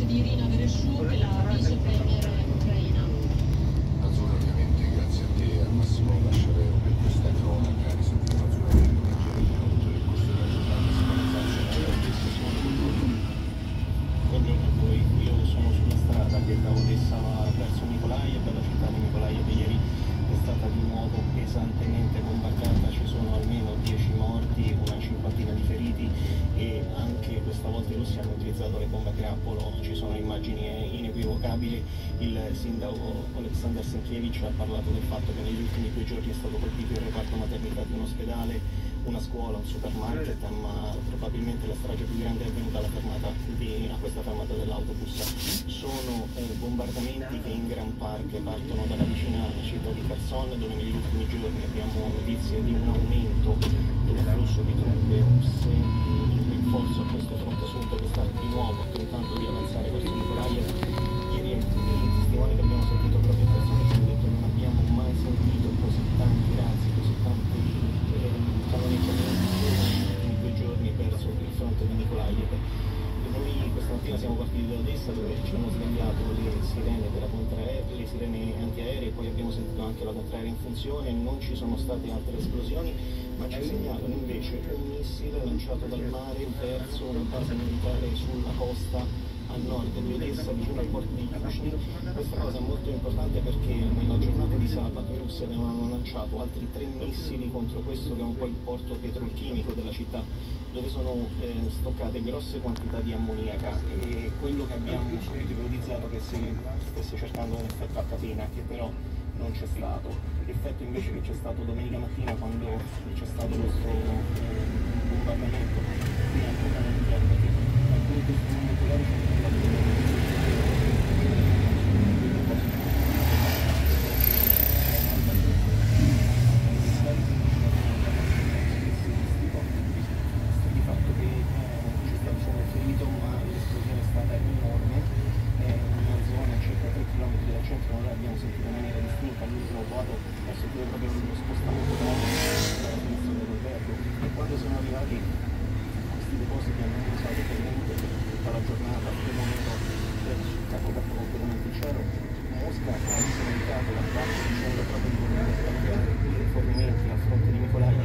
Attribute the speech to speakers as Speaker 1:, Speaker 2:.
Speaker 1: voce di Irina Vereshchuk, la vice premier ucraina.
Speaker 2: Azzurra ovviamente grazie a te e a Massimo Lasciareo
Speaker 3: anche questa volta i russi hanno utilizzato le bombe a grappolo, ci sono immagini inequivocabili, il sindaco Oleksandr Senkiewicz ha parlato del fatto che negli ultimi due giorni è stato colpito il reparto maternità di un ospedale, una scuola, un supermarket, ma probabilmente la strage più grande è avvenuta alla fermata di, a questa fermata dell'autobus. Sono eh, bombardamenti che in gran parte partono dalla vicina città di Kherson, dove negli ultimi giorni abbiamo notizie di un aumento dell'afflusso di truppe russe in forza a questo fronte sud che sta di nuovo tentando di avanzare verso Nikolaev. Ieri i testimoni che abbiamo sentito proprio in questo ci hanno detto non abbiamo mai sentito così tanti razzi, così tanti eh, cannoneggiamenti negli ultimi due giorni verso il fronte di Nikolaev. Noi questa mattina siamo partiti da Odessa dove ci hanno svegliato le abbiamo sentito anche la contraerea in funzione, non ci sono state altre esplosioni, ma ci segnalano invece un missile lanciato dal mare verso una base militare sulla costa a nord di Odessa, vicino al porto di Yushny. Questa cosa è molto importante perché nella giornata di sabato i russi avevano lanciato altri tre missili contro questo che è un po' il porto petrolchimico della città, dove sono eh, stoccate grosse quantità di ammoniaca e quello che abbiamo ipotizzato che si stesse cercando un effetto a catena, che però non c'è stato. L'effetto invece che c'è stato domenica mattina quando c'è stato questo eh, bombardamento. Qui anche a perché alcuni testimoni oculari sono stati di che eh, c'è stato solo ma l'esplosione è stata enorme è una zona a circa 3 km dal centro non l'abbiamo sentita in maniera distinta l'ultimo boato ho sentito proprio lo spostamento sinistra dell'albergo e quando siamo arrivati questi depositi hanno usato per tutta la giornata a quel momento attacco fatto completamente in cielo Mosca ha inseritato l'attacco dicendo proprio di voler tagliare i rifornimenti al fronte di Nicolai